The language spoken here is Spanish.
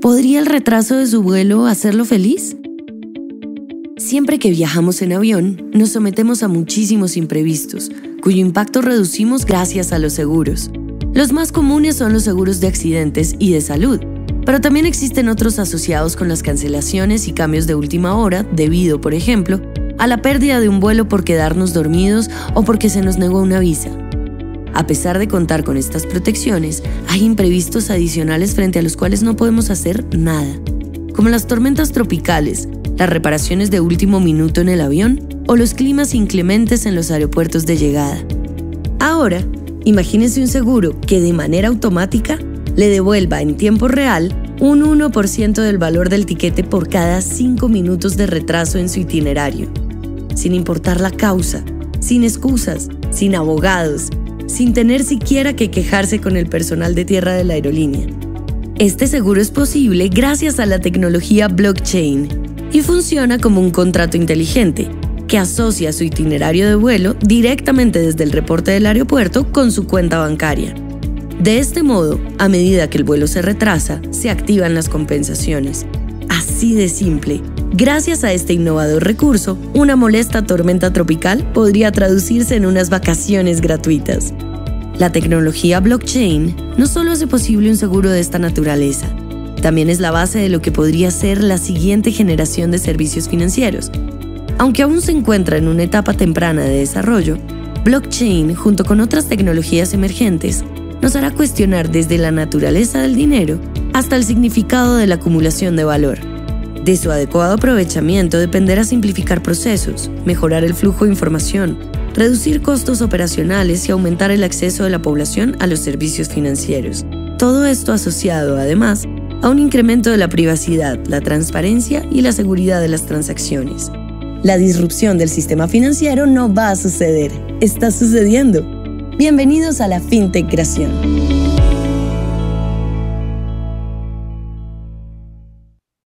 ¿Podría el retraso de su vuelo hacerlo feliz? Siempre que viajamos en avión, nos sometemos a muchísimos imprevistos, cuyo impacto reducimos gracias a los seguros. Los más comunes son los seguros de accidentes y de salud, pero también existen otros asociados con las cancelaciones y cambios de última hora debido, por ejemplo, a la pérdida de un vuelo por quedarnos dormidos o porque se nos negó una visa. A pesar de contar con estas protecciones, hay imprevistos adicionales frente a los cuales no podemos hacer nada, como las tormentas tropicales, las reparaciones de último minuto en el avión o los climas inclementes en los aeropuertos de llegada. Ahora, imagínese un seguro que de manera automática le devuelva en tiempo real un 1% del valor del tiquete por cada 5 minutos de retraso en su itinerario, sin importar la causa, sin excusas, sin abogados, sin tener siquiera que quejarse con el personal de tierra de la aerolínea. Este seguro es posible gracias a la tecnología blockchain y funciona como un contrato inteligente que asocia su itinerario de vuelo directamente desde el reporte del aeropuerto con su cuenta bancaria. De este modo, a medida que el vuelo se retrasa, se activan las compensaciones. Así de simple. Gracias a este innovador recurso, una molesta tormenta tropical podría traducirse en unas vacaciones gratuitas. La tecnología blockchain no solo hace posible un seguro de esta naturaleza, también es la base de lo que podría ser la siguiente generación de servicios financieros. Aunque aún se encuentra en una etapa temprana de desarrollo, blockchain, junto con otras tecnologías emergentes, nos hará cuestionar desde la naturaleza del dinero hasta el significado de la acumulación de valor. De su adecuado aprovechamiento dependerá simplificar procesos, mejorar el flujo de información, reducir costos operacionales y aumentar el acceso de la población a los servicios financieros. Todo esto asociado, además, a un incremento de la privacidad, la transparencia y la seguridad de las transacciones. La disrupción del sistema financiero no va a suceder, está sucediendo. Bienvenidos a la FinTech Creación.